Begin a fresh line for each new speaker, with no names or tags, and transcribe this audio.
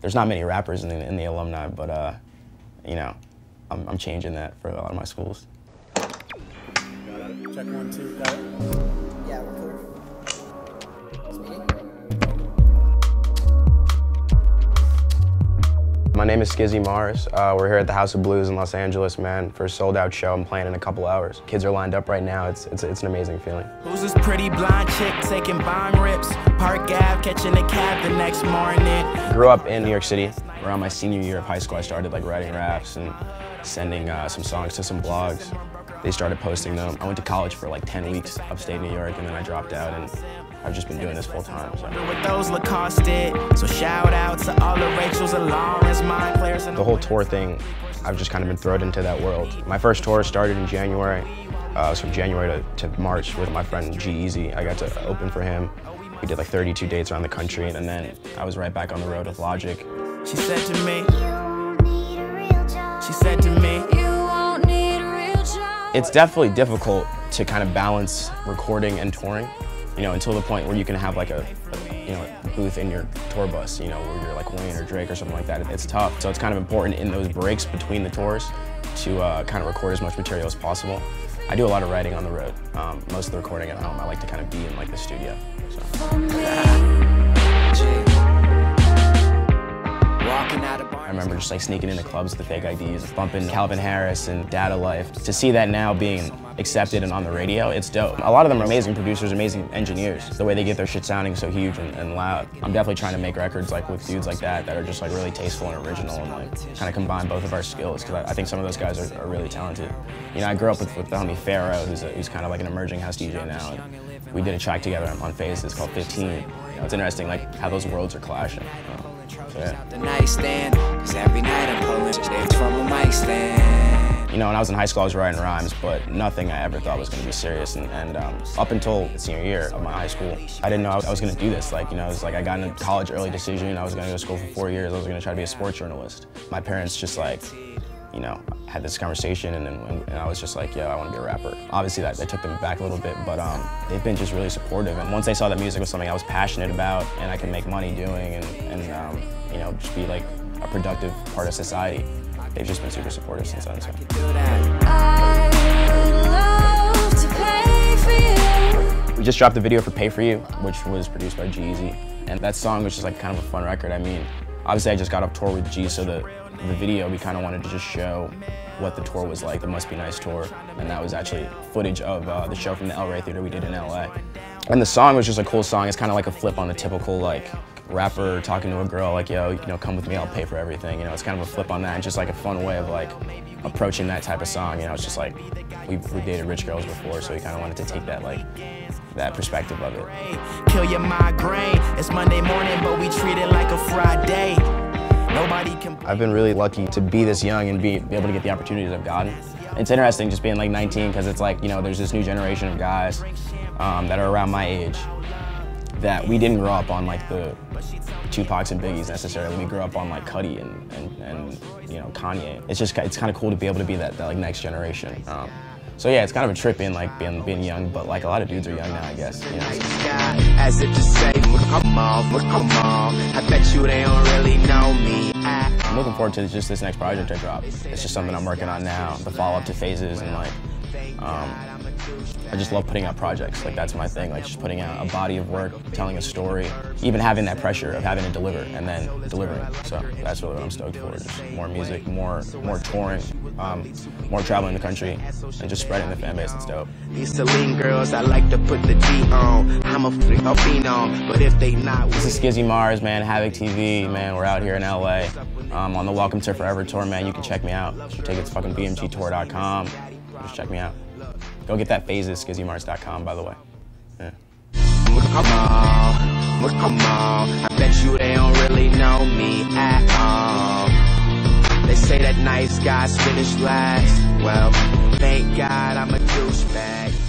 there's not many rappers in the, in the alumni, but uh, you know, I'm, I'm changing that for a lot of my schools.
Check one, two, got it.
Yeah, record.
My name is Skizzy Mars. Uh, we're here at the House of Blues in Los Angeles, man, for a sold out show. I'm playing in a couple hours. Kids are lined up right now. It's, it's, it's an amazing feeling.
Who's this pretty blonde chick taking bong rips? Park Ave, catching a cab the next morning.
Grew up in New York City. Around my senior year of high school, I started like writing raps and sending uh, some songs to some blogs. They started posting them. I went to college for like 10 weeks upstate New York and then I dropped out and I've just been doing this full time. So.
With those Lacoste did. So shout out to all the Rachels and Lawrence, my players.
The whole tour thing, I've just kind of been thrown into that world. My first tour started in January. Uh, it was from January to, to March with my friend G-Eazy. I got to open for him. We did like 32 dates around the country and then I was right back on the road with Logic.
She said to me, she said to me,
It's definitely difficult to kind of balance recording and touring, you know, until the point where you can have like a, a you know, booth in your tour bus, you know, where you're like Wayne or Drake or something like that. It's tough. So it's kind of important in those breaks between the tours to uh, kind of record as much material as possible. I do a lot of writing on the road. Um, most of the recording at home, I like to kind of be in like the studio. So. I remember just like sneaking into clubs with fake IDs, bumping Calvin Harris and Dada Life. To see that now being accepted and on the radio, it's dope. A lot of them are amazing producers, amazing engineers. The way they get their shit sounding so huge and, and loud. I'm definitely trying to make records like with dudes like that that are just like really tasteful and original and like kind of combine both of our skills because I, I, think some of those guys are, are, really talented. You know, I grew up with, with the homie Pharaoh, who's, who's kind of like an emerging house DJ now. And we did a track together on Phase. It's called 15. You know, it's interesting like how those worlds are clashing. You?
The nightstand,
know, when I was in high school, I was writing rhymes, but nothing I ever thought was going to be serious. And, and um, up until senior year of my high school, I didn't know I was going to do this. Like, you know, it was like I got into college early decision. I was going to go to school for four years. I was going to try to be a sports journalist. My parents just like, you know, had this conversation and, and, and I was just like, yeah, I want to be a rapper. Obviously that, that took them back a little bit, but um, they've been just really supportive. And once they saw that music was something I was passionate about and I could make money doing and, and um, you know, just be like a productive part of society, they've just been super supportive since then. So. We just dropped the video for Pay For You, which was produced by G-Eazy. And that song was just like kind of a fun record. I mean, obviously I just got off tour with G, so the, the video, we kind of wanted to just show what the tour was like, the Must Be Nice tour. And that was actually footage of uh, the show from the El Rey Theater we did in LA. And the song was just a cool song. It's kind of like a flip on the typical like rapper talking to a girl like, yo, you know, come with me, I'll pay for everything. You know, it's kind of a flip on that and just like a fun way of like approaching that type of song. You know, it's just like, we've, we've dated rich girls before, so we kind of wanted to take that like, that perspective of it.
Kill your migraine. It's Monday morning, but we treat it like a Friday. Nobody can.
I've been really lucky to be this young and be, be able to get the opportunities I've gotten. It's interesting just being like 19 because it's like, you know, there's this new generation of guys um, that are around my age that we didn't grow up on like the Tupacs and Biggies necessarily. We grew up on like Cudi and, and, and you know Kanye. It's just it's kind of cool to be able to be that, that like next generation. Um, so yeah, it's kind of a trip in like being being young, but like a lot of dudes are young now, I guess. You know?
As if to say, come on, come on. I bet you they don't really know me.
I'm looking forward to just this next project I drop. It's just something I'm working on now, the follow up to phases and like um, I just love putting out projects. Like that's my thing. Like just putting out a body of work, telling a story, even having that pressure of having to deliver and then delivering. So that's really what I'm stoked for. Just more music, more more touring, um, more traveling the country, and just spreading the fan base. It's dope.
These Celine girls, I like to put the on. I'm a, phenom, but if they not.
This is Skizzy Mars, man. Havoc TV, man. We're out here in LA. Um, on the Welcome to Forever tour, man. You can check me out. Tickets, fucking bmgtour.com. Just check me out. Go get that phases, skizzymars.com, by the way. Yeah. I bet you they don't really know me at all. They say that nice guys finish last. Well, thank God I'm a douchebag.